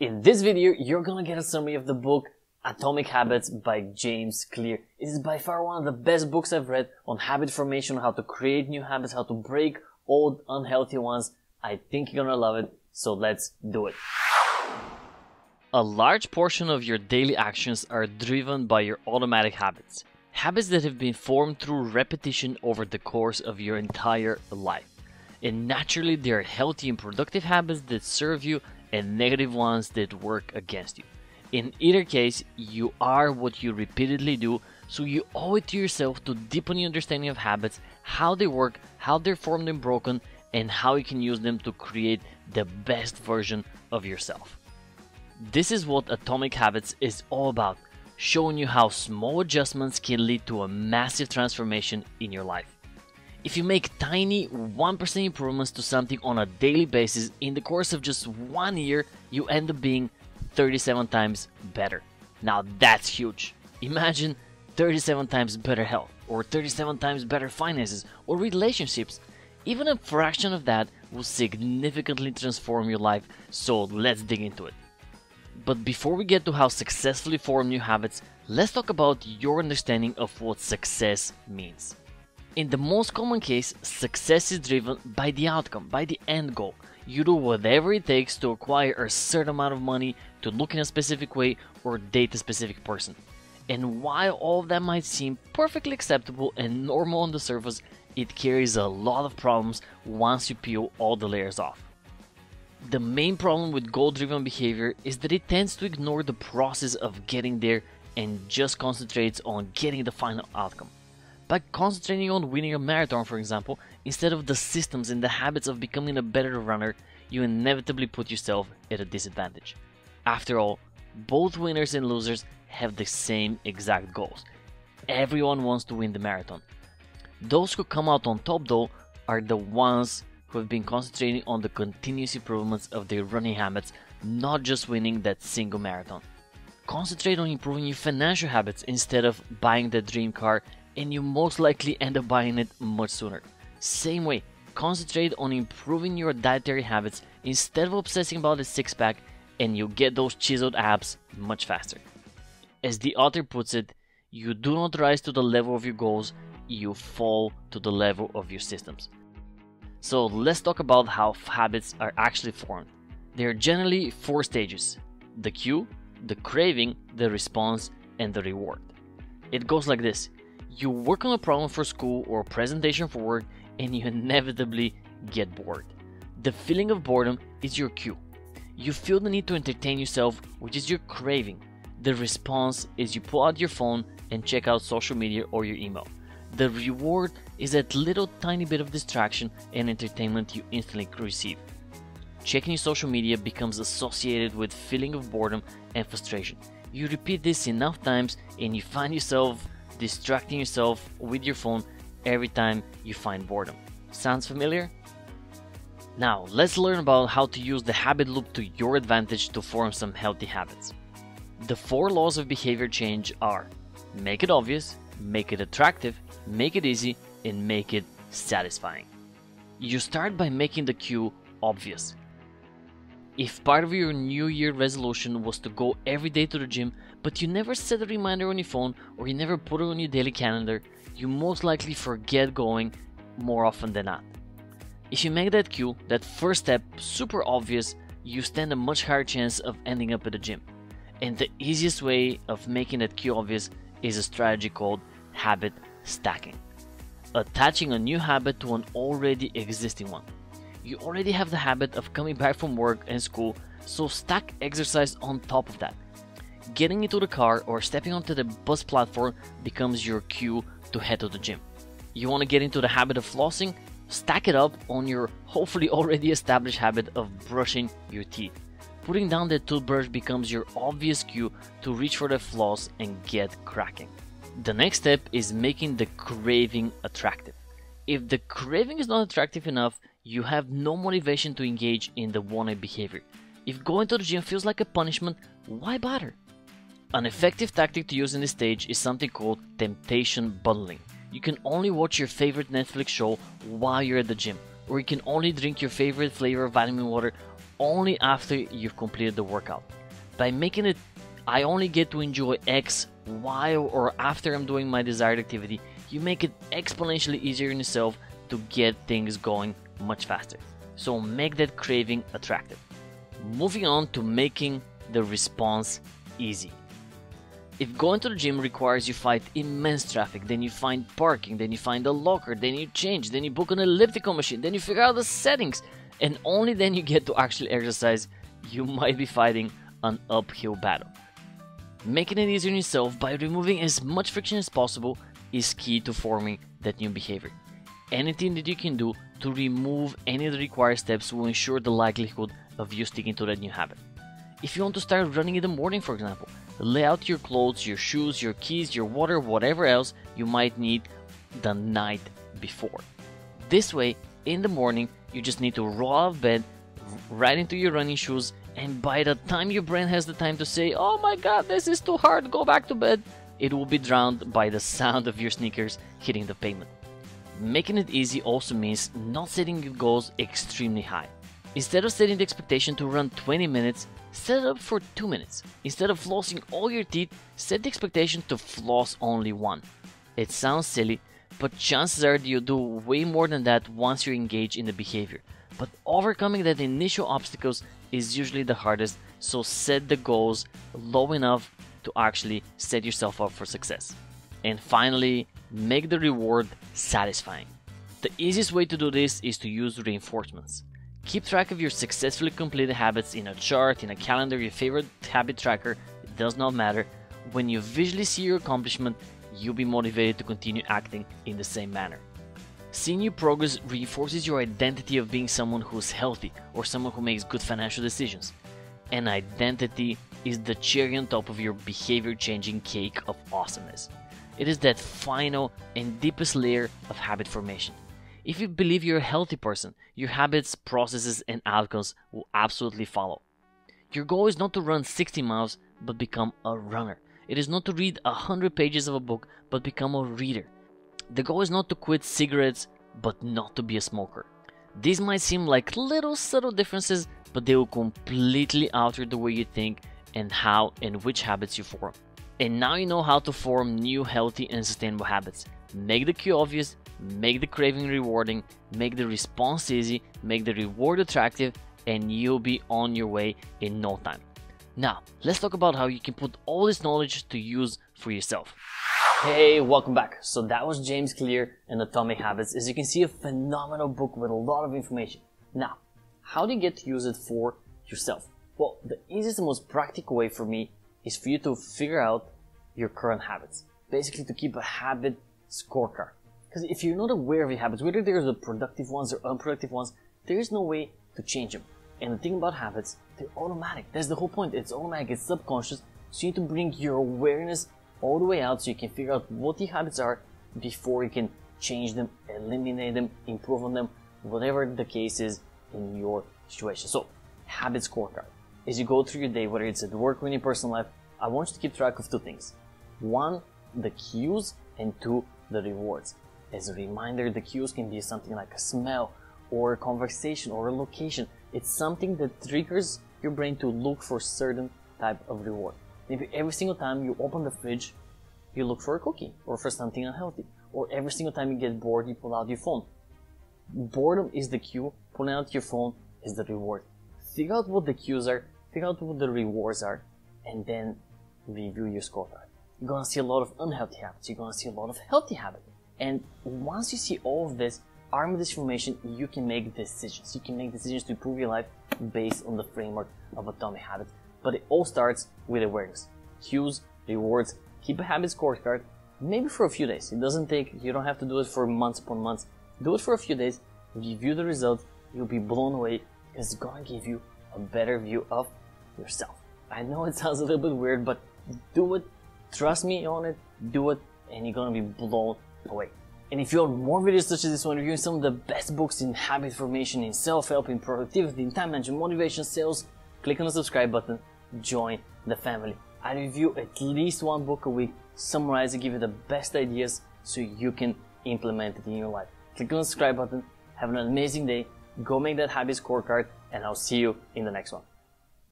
In this video, you're gonna get a summary of the book Atomic Habits by James Clear. It is by far one of the best books I've read on habit formation, how to create new habits, how to break old unhealthy ones. I think you're gonna love it, so let's do it. A large portion of your daily actions are driven by your automatic habits. Habits that have been formed through repetition over the course of your entire life. And naturally, they are healthy and productive habits that serve you and negative ones that work against you. In either case, you are what you repeatedly do, so you owe it to yourself to deepen your understanding of habits, how they work, how they're formed and broken, and how you can use them to create the best version of yourself. This is what Atomic Habits is all about, showing you how small adjustments can lead to a massive transformation in your life. If you make tiny 1% improvements to something on a daily basis in the course of just one year, you end up being 37 times better. Now that's huge. Imagine 37 times better health, or 37 times better finances, or relationships. Even a fraction of that will significantly transform your life, so let's dig into it. But before we get to how successfully form new habits, let's talk about your understanding of what success means. In the most common case, success is driven by the outcome, by the end goal. You do whatever it takes to acquire a certain amount of money, to look in a specific way, or date a specific person. And while all of that might seem perfectly acceptable and normal on the surface, it carries a lot of problems once you peel all the layers off. The main problem with goal driven behavior is that it tends to ignore the process of getting there and just concentrates on getting the final outcome by concentrating on winning a marathon, for example, instead of the systems and the habits of becoming a better runner, you inevitably put yourself at a disadvantage. After all, both winners and losers have the same exact goals. Everyone wants to win the marathon. Those who come out on top, though, are the ones who have been concentrating on the continuous improvements of their running habits, not just winning that single marathon. Concentrate on improving your financial habits instead of buying the dream car and you most likely end up buying it much sooner. Same way, concentrate on improving your dietary habits instead of obsessing about the six pack, and you get those chiseled abs much faster. As the author puts it, you do not rise to the level of your goals, you fall to the level of your systems. So let's talk about how habits are actually formed. There are generally four stages the cue, the craving, the response, and the reward. It goes like this you work on a problem for school or a presentation for work and you inevitably get bored. The feeling of boredom is your cue. You feel the need to entertain yourself, which is your craving. The response is you pull out your phone and check out social media or your email. The reward is that little tiny bit of distraction and entertainment you instantly receive. Checking your social media becomes associated with feeling of boredom and frustration. You repeat this enough times and you find yourself distracting yourself with your phone every time you find boredom. Sounds familiar? Now, let's learn about how to use the habit loop to your advantage to form some healthy habits. The four laws of behavior change are make it obvious, make it attractive, make it easy, and make it satisfying. You start by making the cue obvious. If part of your New Year resolution was to go every day to the gym, but you never set a reminder on your phone or you never put it on your daily calendar, you most likely forget going more often than not. If you make that cue, that first step, super obvious, you stand a much higher chance of ending up at the gym. And the easiest way of making that cue obvious is a strategy called habit stacking. Attaching a new habit to an already existing one you already have the habit of coming back from work and school, so stack exercise on top of that. Getting into the car or stepping onto the bus platform becomes your cue to head to the gym. You want to get into the habit of flossing? Stack it up on your hopefully already established habit of brushing your teeth. Putting down the toothbrush becomes your obvious cue to reach for the floss and get cracking. The next step is making the craving attractive. If the craving is not attractive enough, you have no motivation to engage in the wanted behavior. If going to the gym feels like a punishment, why bother? An effective tactic to use in this stage is something called temptation bundling. You can only watch your favorite Netflix show while you're at the gym, or you can only drink your favorite flavor of vitamin water only after you've completed the workout. By making it, I only get to enjoy X while or after I'm doing my desired activity, you make it exponentially easier on yourself to get things going much faster. So make that craving attractive. Moving on to making the response easy. If going to the gym requires you fight immense traffic, then you find parking, then you find a locker, then you change, then you book an elliptical machine, then you figure out the settings, and only then you get to actually exercise, you might be fighting an uphill battle. Making it easier on yourself by removing as much friction as possible is key to forming that new behavior. Anything that you can do to remove any of the required steps will ensure the likelihood of you sticking to that new habit. If you want to start running in the morning, for example, lay out your clothes, your shoes, your keys, your water, whatever else you might need the night before. This way, in the morning, you just need to roll out of bed, right into your running shoes, and by the time your brain has the time to say, Oh my god, this is too hard, go back to bed, it will be drowned by the sound of your sneakers hitting the pavement. Making it easy also means not setting your goals extremely high. Instead of setting the expectation to run 20 minutes, set it up for 2 minutes. Instead of flossing all your teeth, set the expectation to floss only one. It sounds silly, but chances are you'll do way more than that once you're engaged in the behavior. But overcoming that initial obstacles is usually the hardest, so set the goals low enough to actually set yourself up for success. And finally, make the reward satisfying. The easiest way to do this is to use reinforcements. Keep track of your successfully completed habits in a chart, in a calendar, your favorite habit tracker, it does not matter. When you visually see your accomplishment, you'll be motivated to continue acting in the same manner. Seeing your progress reinforces your identity of being someone who's healthy or someone who makes good financial decisions. An identity is the cherry on top of your behavior changing cake of awesomeness. It is that final and deepest layer of habit formation. If you believe you're a healthy person, your habits, processes, and outcomes will absolutely follow. Your goal is not to run 60 miles, but become a runner. It is not to read 100 pages of a book, but become a reader. The goal is not to quit cigarettes, but not to be a smoker. These might seem like little subtle differences, but they will completely alter the way you think and how and which habits you form. And now you know how to form new healthy and sustainable habits. Make the cue obvious, make the craving rewarding, make the response easy, make the reward attractive, and you'll be on your way in no time. Now, let's talk about how you can put all this knowledge to use for yourself. Hey, welcome back. So that was James Clear and Atomic Habits. As you can see, a phenomenal book with a lot of information. Now, how do you get to use it for yourself? Well, the easiest and most practical way for me is for you to figure out your current habits. Basically, to keep a habit scorecard. Because if you're not aware of your habits, whether they're the productive ones or unproductive ones, there is no way to change them. And the thing about habits, they're automatic. That's the whole point. It's automatic, it's subconscious. So you need to bring your awareness all the way out so you can figure out what the habits are before you can change them, eliminate them, improve on them, whatever the case is in your situation. So, habit scorecard. As you go through your day, whether it's at work or in your personal life, I want you to keep track of two things. One, the cues, and two, the rewards. As a reminder, the cues can be something like a smell or a conversation or a location. It's something that triggers your brain to look for certain type of reward. Maybe every single time you open the fridge, you look for a cookie or for something unhealthy. Or every single time you get bored, you pull out your phone. Boredom is the cue, pulling out your phone is the reward. Figure out what the cues are, figure out what the rewards are, and then review your scorecard. You're gonna see a lot of unhealthy habits, you're gonna see a lot of healthy habits. And once you see all of this, armed with this information, you can make decisions. You can make decisions to improve your life based on the framework of atomic habits. But it all starts with awareness. Cues, rewards, keep a habit scorecard, maybe for a few days. It doesn't take, you don't have to do it for months upon months. Do it for a few days, review the results, you'll be blown away because it's gonna give you a better view of yourself. I know it sounds a little bit weird, but do it, trust me on it, do it, and you're gonna be blown away. And if you want more videos such as this one, reviewing some of the best books in habit formation, in self-help, in productivity, in time management, motivation, sales, click on the subscribe button, join the family. I review at least one book a week, summarize and give you the best ideas so you can implement it in your life. Click on the subscribe button, have an amazing day, go make that habit scorecard, and I'll see you in the next one.